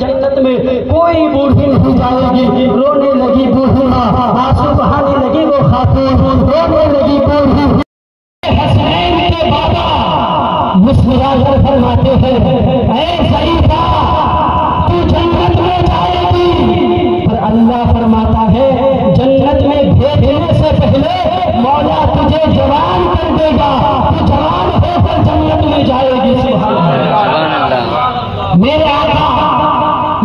जन्नत में कोई बूढ़ी नहीं जाएगी। रोने लगी बूढ़ी आँसू बहाने लगी वो खातून। रोने लगी बूढ़ी हसनैन के फरमाते हैं, ऐ तू जन्नत में जाएगी, पर अल्लाह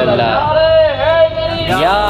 अल्लाह। या